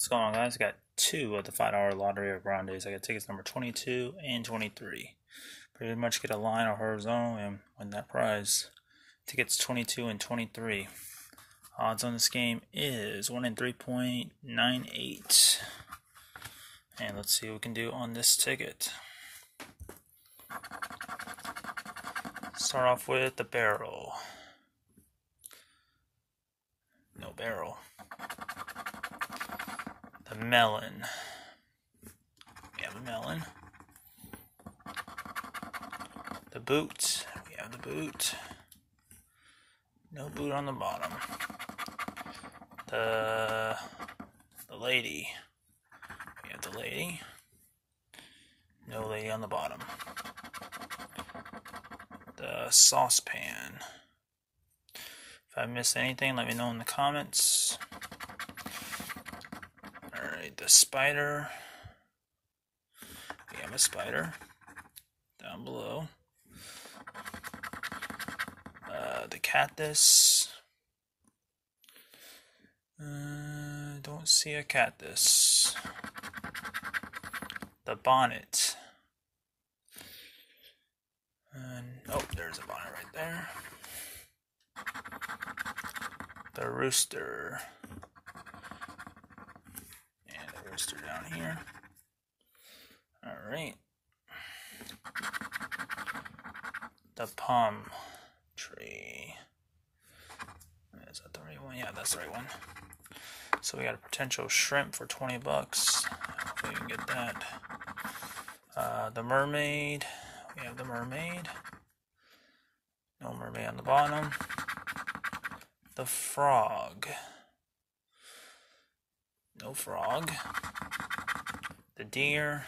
What's going on, guys? I got two of the $5 Loteria Grandes. I got tickets number 22 and 23. Pretty much get a line or horizontal and win that prize. Tickets 22 and 23. Odds on this game is 1 in 3.98. And let's see what we can do on this ticket. Start off with the barrel. No barrel the melon. We have a melon. The boot. We have the boot. No boot on the bottom. The the lady. We have the lady. No lady on the bottom. The saucepan. If I missed anything, let me know in the comments the spider. We have a spider down below. Uh, the cactus. Uh, don't see a cactus. The bonnet. And, oh, there's a bonnet right there. The rooster. Down here. Alright. The palm tree. Is that the right one? Yeah, that's the right one. So we got a potential shrimp for 20 bucks. Hopefully we can get that. Uh, the mermaid. We have the mermaid. No mermaid on the bottom. The frog. No frog. The deer.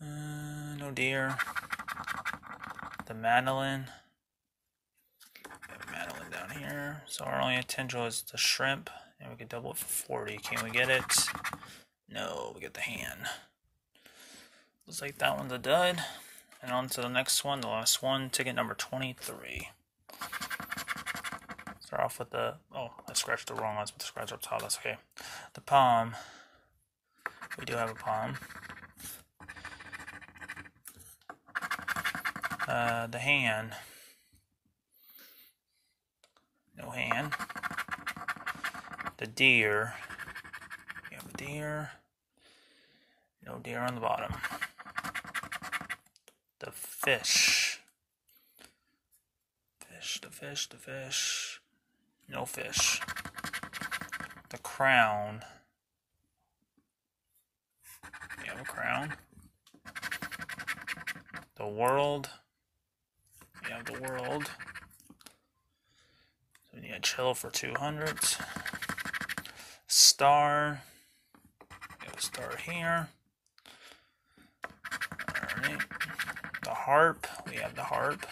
Uh, no deer. The mandolin. Got mandolin down here. So our only potential is the shrimp. And we could double it for 40. Can we get it? No, we get the hand. Looks like that one's a dud. And on to the next one, the last one, ticket number 23. Start off with the, oh, I scratched the wrong ones but the scratch up top, that's okay. The palm. We do have a palm. Uh, the hand. No hand. The deer. We have a deer. No deer on the bottom. The fish. Fish, the fish, the fish. No fish. The crown. We have a crown. The world. We have the world. So we need a chill for 200. Star. We have a star here. Alright. The harp. We have the harp.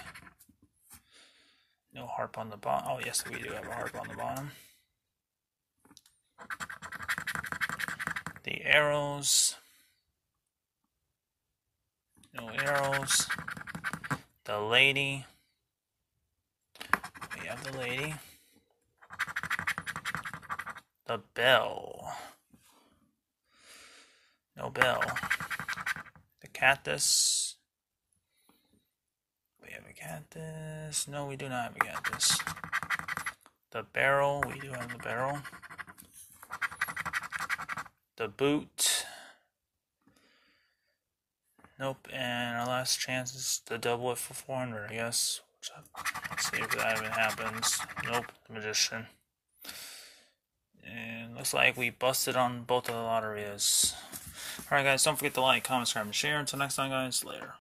No harp on the bottom. Oh, yes, we do have a harp on the bottom. The arrows. No arrows. The lady. We have the lady. The bell. No bell. The cactus. We a cactus. No, we do not have a cactus. The barrel. We do have the barrel. The boot. Nope. And our last chance is to double it for 400, I guess. Let's see if that even happens. Nope. The magician. And looks like we busted on both of the lotteries. Alright guys, don't forget to like, comment, subscribe, and share. Until next time guys, later.